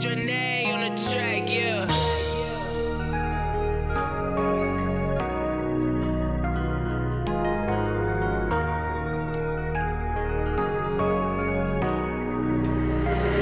Your name on the track, yeah.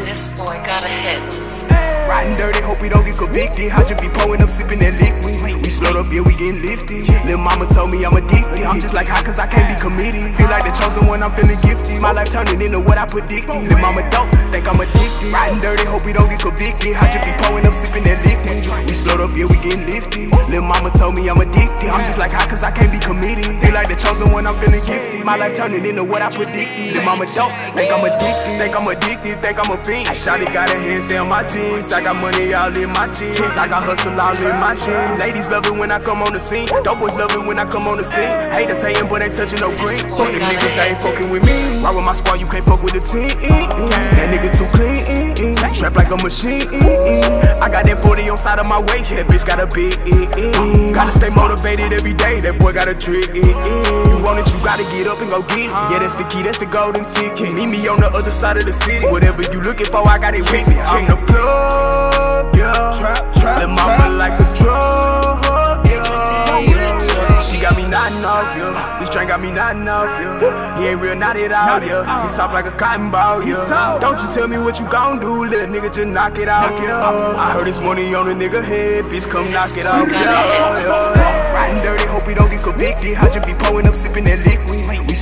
This boy got a hit. Riding dirty, hope we don't get convicted. I just be pulling up, sipping that liquid. We slowed up, yeah, we getting lifted. Lil' mama told me I'm addicted. I'm just like how, cause I can't be committed. Feel like the chosen one, I'm feeling gifted. My life turning into what I predicted. Lil' mama dope, think I'm addicted. Riding dirty, hope we don't get convicted. I just be pulling up, sipping that liquid. We slowed up, yeah, we getting lifted. Lil' mama told me I'm addicted. I'm just like how, cause I can't be committed. Feel like the chosen one, I'm feeling gifted. My life turning into what I predicted. Lil' mama dope, think I'm addicted. Think I'm addicted, think I'm a fiend. Shotty got her hands down my jeans. I got money all in my jeans. I got hustle all in my jeans. Ladies love it when I come on the scene. Dope boys love it when I come on the scene. Haters hating, but ain't touching no green. Fuck them niggas, they ain't fucking with me. Ride with my squad, you can't fuck with the team. That nigga too clean. Trap like a machine. I got that 40 on side of my waist. That bitch got a big. Eh, eh. Gotta stay motivated every day. That boy got a trick. Eh, gotta get up and go get it. Yeah, that's the key, that's the golden ticket. Meet me on the other side of the city. Whatever you looking for, I got it with me. I'm the plug, yeah. Trap, trap, the mama like a drug, yeah. She got me nodding off, yeah. This drink got me nodding off, yeah. He ain't real, not it out, yeah. He soft like a cotton ball, yeah. Don't you tell me what you gon' do, little nigga, just knock it out, yeah. I heard this money on a nigga head, bitch, come knock it off, yeah, yeah. Just be pulling up, sipping that liquid.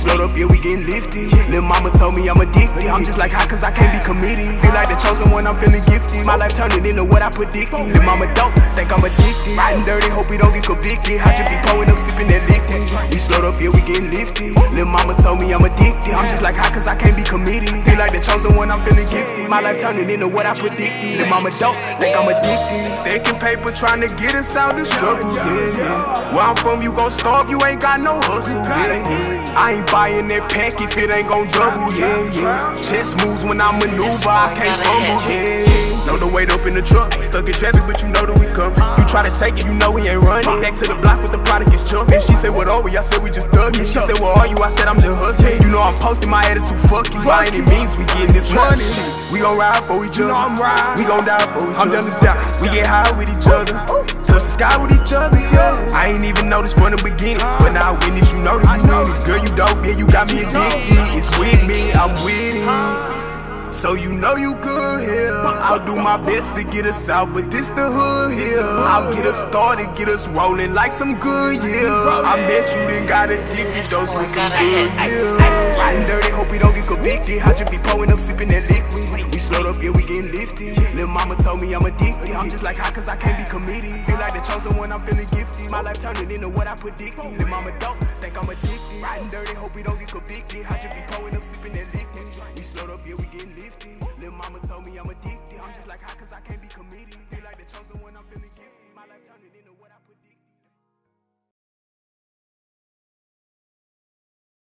Slowed up, yeah, we getting lifted. Lil' mama told me I'm addicted. I'm just like how, cause I can't be committed. Feel like the chosen one, I'm feeling gifted. My life turning into what I predicted. Lil' mama dope, think I'm addicted. Riding dirty, hope we don't get convicted. I just be pulling up, sipping that liquid. We slowed up, yeah, we getting lifted. Lil' mama told me I'm addicted. I'm just like how, cause I can't be committed. Feel like the chosen one, I'm feeling gifted. My life turning into what I predicted. Lil' mama dope, think I'm addicted. Stacking paper, trying to get us out the struggle, yeah, yeah. Where I'm from, you gon' starve, you ain't got no hustle, yeah. I ain't buying that pack if it ain't gon' double, yeah, yeah. Chest moves when I maneuver, I can't fumble, yeah. Know the weight up in the truck, stuck in traffic, but you know that we coming. You try to take it, you know we ain't running. Back to the block with the product is jumping. She said, What are we? I said, We just thuggin'. She said, What are you? I said, I'm just hustling. You know I'm posting my attitude, fuck you. By any means, we getting this money. We gon' ride for each other. We gon' die for each other. I'm done to die. We get high with each other. Touch the sky with each other, yeah. I ain't even noticed from the beginning. Now I witness, you know that you win it. Girl, you dope, yeah, you got me addicted. It's with me, I'm with it. So you know you good here. I'll do my best to get us out, but this the hood here. I'll get us started, get us rolling like some good yeah. I bet you done got addicted, those with some good yeah. Riding dirty, hope we don't get convicted. I just be pulling up, sipping that liquid. We slowed up, yeah, we getting lifted. Lil' mama told me I'm addicted. I'm just like how, cause I can't be committed. Feel like the chosen one, I'm feeling gifted. My life turning into what I predicted. Lil' mama dope, think I'm addicted. Riding dirty, hope we don't get convicted. I just be pulling up, sipping that liquid. We slowed up, yeah, we getting lifted. Lil' mama told me I'm addicted. I'm just like high cause I can't be committed. They like the chosen one, I'm